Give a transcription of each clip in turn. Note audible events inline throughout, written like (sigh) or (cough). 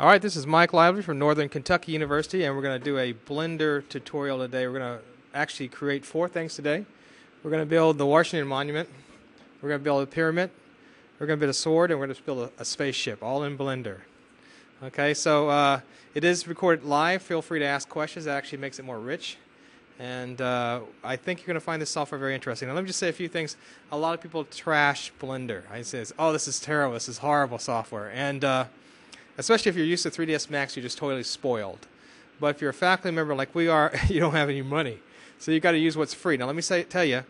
All right, this is Mike Lively from Northern Kentucky University, and we're going to do a Blender tutorial today. We're going to actually create four things today. We're going to build the Washington Monument. We're going to build a pyramid. We're going to build a sword, and we're going to build a, a spaceship, all in Blender. Okay, so uh, it is recorded live. Feel free to ask questions. That actually makes it more rich. And uh, I think you're going to find this software very interesting. Now, let me just say a few things. A lot of people trash Blender. I say, "Oh, this is terrible. This is horrible software." And uh, especially if you're used to 3ds Max, you're just totally spoiled. But if you're a faculty member like we are, (laughs) you don't have any money, so you've got to use what's free. Now, let me say, tell you,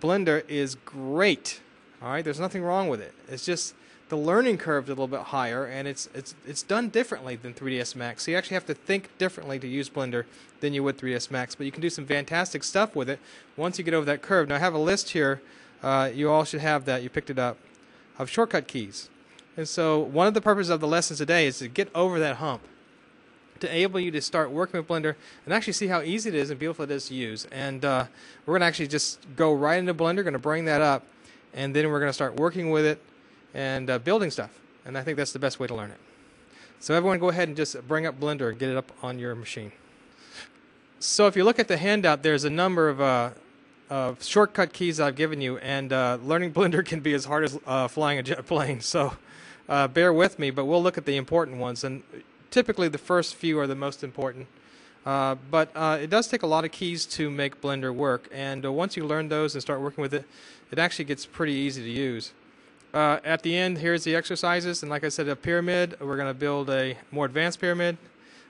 Blender is great. All right, there's nothing wrong with it. It's just the learning curve is a little bit higher, and it's it's it's done differently than 3ds Max. So you actually have to think differently to use Blender than you would 3ds Max. But you can do some fantastic stuff with it once you get over that curve. Now I have a list here. Uh, you all should have that. You picked it up of shortcut keys. And so one of the purposes of the lesson today is to get over that hump, to enable you to start working with Blender and actually see how easy it is and beautiful it is to use. And uh, we're going to actually just go right into Blender, going to bring that up, and then we're going to start working with it and uh, building stuff. And I think that's the best way to learn it. So everyone go ahead and just bring up Blender and get it up on your machine. So if you look at the handout, there's a number of uh, uh, shortcut keys I've given you, and uh, learning (laughs) Blender can be as hard as uh, flying a jet plane. So uh, bear with me, but we'll look at the important ones. And typically, the first few are the most important. Uh, but uh, it does take a lot of keys to make Blender work. And uh, once you learn those and start working with it, it actually gets pretty easy to use. Uh, at the end, here's the exercises. And like I said, a pyramid, we're going to build a more advanced pyramid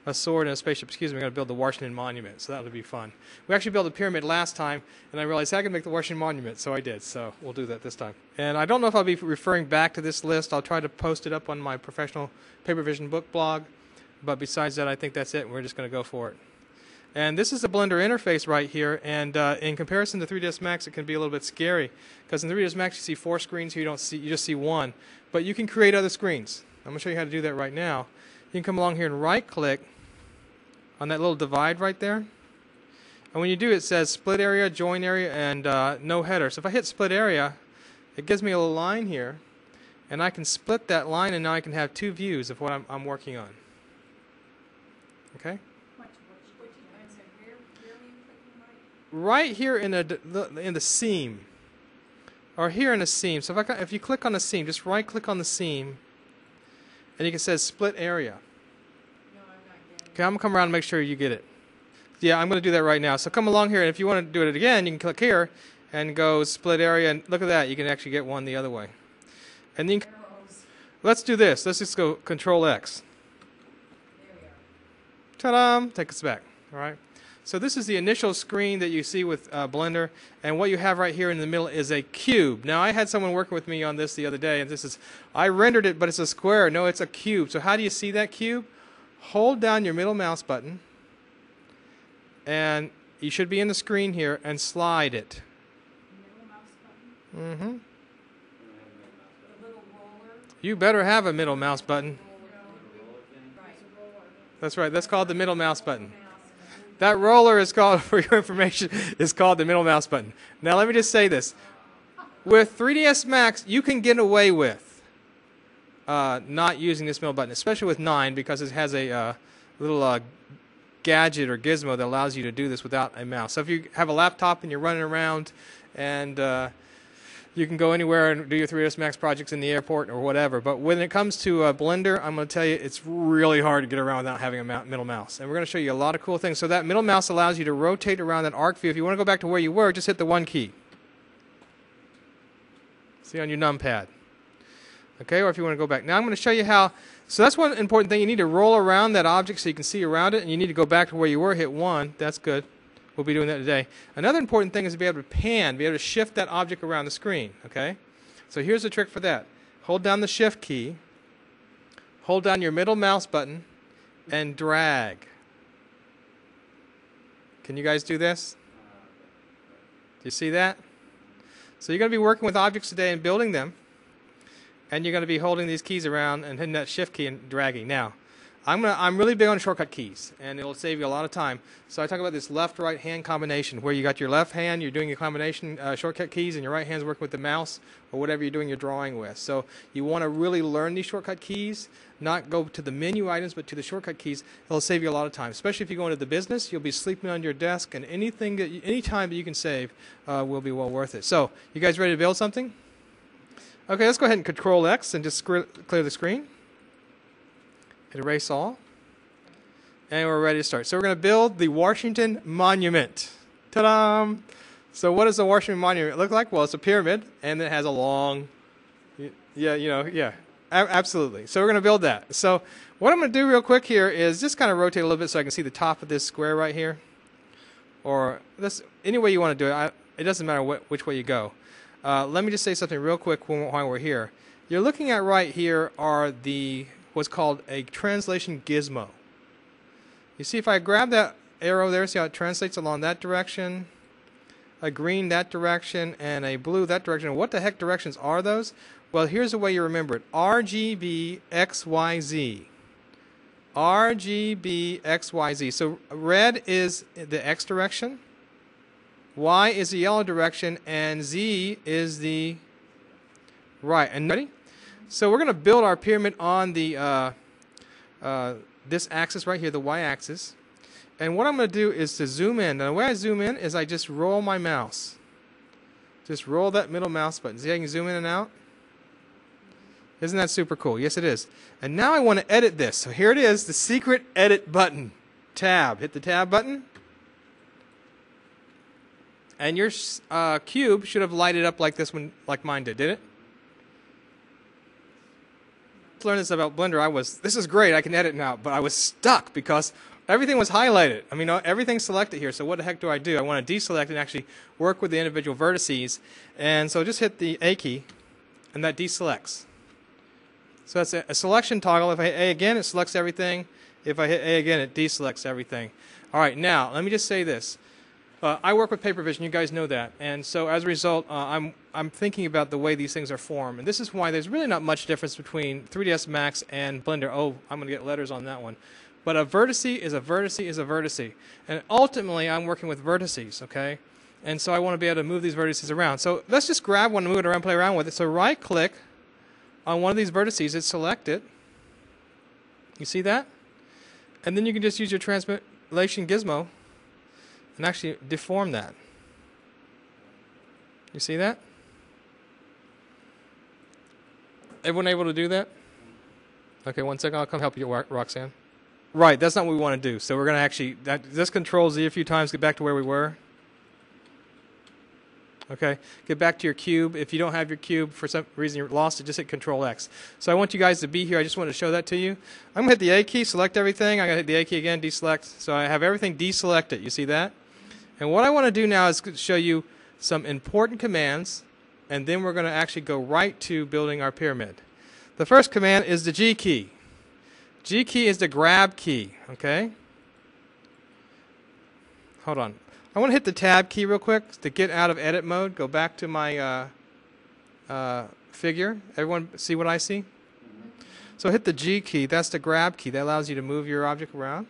a sword and a spaceship. Excuse me, we're going to build the Washington Monument, so that'll be fun. We actually built a pyramid last time, and I realized I could make the Washington Monument, so I did. So we'll do that this time. And I don't know if I'll be referring back to this list. I'll try to post it up on my professional Papervision book blog. But besides that, I think that's it. We're just going to go for it. And this is the Blender interface right here. And uh, in comparison to 3ds Max, it can be a little bit scary because in 3ds Max you see four screens. You don't see, you just see one. But you can create other screens. I'm going to show you how to do that right now. You can come along here and right-click on that little divide right there. And when you do, it says split area, join area, and uh, no header. So if I hit split area, it gives me a little line here. And I can split that line, and now I can have two views of what I'm, I'm working on. Okay? Right here in the, in the seam, or here in the seam. So if, I, if you click on the seam, just right click on the seam, and you can say split area. Okay, I'm to come around and make sure you get it. Yeah, I'm to do that right now. So come along here, and if you want to do it again, you can click here and go split area, and look at that. You can actually get one the other way. And then let's do this. Let's just go Control X. Ta-da! Take us back. All right. So this is the initial screen that you see with uh, Blender, and what you have right here in the middle is a cube. Now I had someone working with me on this the other day, and this is I rendered it, but it's a square. No, it's a cube. So how do you see that cube? Hold down your middle mouse button and you should be in the screen here and slide it. Mm-hmm. You better have a middle mouse button. That's right. That's called the middle mouse button. That roller is called, (laughs) for your information, is called the middle mouse button. Now let me just say this. With 3ds Max, you can get away with uh, not using this middle button, especially with 9 because it has a uh, little uh, gadget or gizmo that allows you to do this without a mouse. So if you have a laptop and you're running around and uh, you can go anywhere and do your 3ds Max projects in the airport or whatever. But when it comes to uh, Blender, I'm going to tell you it's really hard to get around without having a middle mouse. And we're going to show you a lot of cool things. So that middle mouse allows you to rotate around that arc view. If you want to go back to where you were, just hit the one key. See on your numpad okay, or if you want to go back. Now I'm going to show you how, so that's one important thing. You need to roll around that object so you can see around it, and you need to go back to where you were, hit 1. That's good. We'll be doing that today. Another important thing is to be able to pan, be able to shift that object around the screen, okay? So here's the trick for that. Hold down the shift key, hold down your middle mouse button, and drag. Can you guys do this? Do you see that? So you're going to be working with objects today and building them and you're going to be holding these keys around and hitting that shift key and dragging. Now, I'm gonna I'm really big on shortcut keys, and it'll save you a lot of time. So I talk about this left-right hand combination, where you got your left hand, you're doing your combination uh, shortcut keys, and your right hand's working with the mouse or whatever you're doing your drawing with. So you want to really learn these shortcut keys, not go to the menu items, but to the shortcut keys. It'll save you a lot of time, especially if you go into the business. You'll be sleeping on your desk, and anything that you, any time that you can save uh, will be well worth it. So you guys ready to build something? Okay, let's go ahead and Control X and just clear the screen. Hit erase all. And we're ready to start. So we're going to build the Washington Monument. Ta-da! So what does the Washington Monument look like? Well, it's a pyramid, and it has a long, yeah, you know, yeah, absolutely. So we're going to build that. So what I'm going to do real quick here is just kind of rotate a little bit so I can see the top of this square right here. Or this, any way you want to do it. I, it doesn't matter what, which way you go. Uh, let me just say something real quick while we're here. You're looking at right here are the what's called a translation gizmo. You see if I grab that arrow there, see how it translates along that direction, a green that direction, and a blue that direction. What the heck directions are those? Well, here's the way you remember it. RGB XYZ. RGB XYZ. So red is the X direction, Y is the yellow direction, and Z is the right. And ready? So we're going to build our pyramid on the uh, uh, this axis right here, the y-axis. And what I'm going to do is to zoom in. Now, the way I zoom in is I just roll my mouse. Just roll that middle mouse button. See, I can zoom in and out. Isn't that super cool? Yes, it is. And now I want to edit this. So here it is, the secret edit button. Tab. Hit the tab button. And your uh, cube should have lighted up like this one, like mine did, did it? learn this about Blender, I was, this is great, I can edit now, but I was stuck because everything was highlighted. I mean, uh, everything's selected here, so what the heck do I do? I want to deselect and actually work with the individual vertices. And so just hit the A key, and that deselects. So that's a, a selection toggle. If I hit A again, it selects everything. If I hit A again, it deselects everything. All right, now, let me just say this. Uh, I work with Papervision. You guys know that, and so as a result, uh, I'm I'm thinking about the way these things are formed, and this is why there's really not much difference between 3ds Max and Blender. Oh, I'm going to get letters on that one, but a vertice is a vertice is a vertice, and ultimately I'm working with vertices. Okay, and so I want to be able to move these vertices around. So let's just grab one, and move it around, play around with it. So right click on one of these vertices, it's selected. You see that? And then you can just use your translation gizmo and actually deform that. You see that? Everyone able to do that? Okay, one second. I'll come help you, Roxanne. Right, that's not what we want to do. So we're going to actually, that, this control Z a few times, get back to where we were. Okay, get back to your cube. If you don't have your cube, for some reason you're lost it, just hit Control X. So I want you guys to be here. I just want to show that to you. I'm going to hit the A key, select everything. I'm going to hit the A key again, deselect. So I have everything deselected. You see that? And what I want to do now is show you some important commands, and then we're going to actually go right to building our pyramid. The first command is the G key. G key is the grab key, okay? Hold on. I want to hit the tab key real quick to get out of edit mode. Go back to my uh, uh, figure. Everyone see what I see? So hit the G key. That's the grab key. That allows you to move your object around.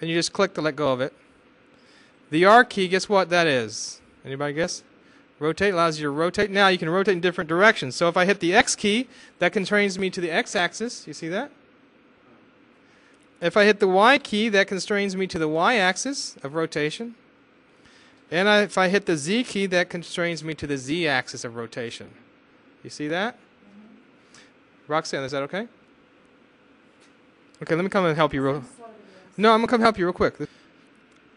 And you just click to let go of it. The R key, guess what that is? Anybody guess? Rotate allows you to rotate. Now you can rotate in different directions. So if I hit the X key, that constrains me to the X axis. You see that? If I hit the Y key, that constrains me to the Y axis of rotation. And I, if I hit the Z key, that constrains me to the Z axis of rotation. You see that? Mm-hmm. Roxanne, is that okay? Okay, let me come and help you. Real no, I'm going to come help you real quick.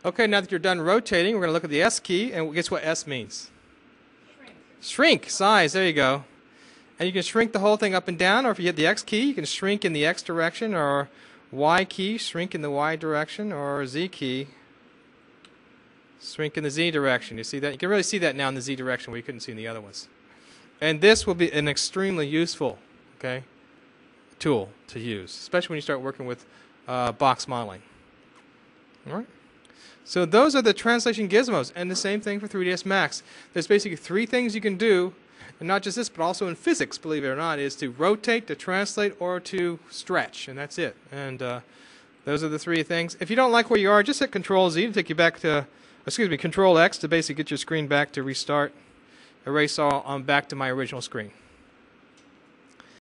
Okay, now that you're done rotating, we're going to look at the S key, and guess what S means? Shrink. Shrink, size, there you go. And you can shrink the whole thing up and down, or if you hit the X key, you can shrink in the X direction, or Y key, shrink in the Y direction, or Z key, shrink in the Z direction. You see that? You can really see that now in the Z direction where you couldn't see in the other ones. And this will be an extremely useful, okay, tool to use, especially when you start working with uh, box modeling. All right? So those are the translation gizmos, and the same thing for 3ds Max. There's basically three things you can do and not just this, but also in physics, believe it or not, is to rotate, to translate, or to stretch, and that's it. And uh, those are the three things. If you don't like where you are, just hit Control Z to take you back to, excuse me, Control X to basically get your screen back to restart, erase all, on back to my original screen.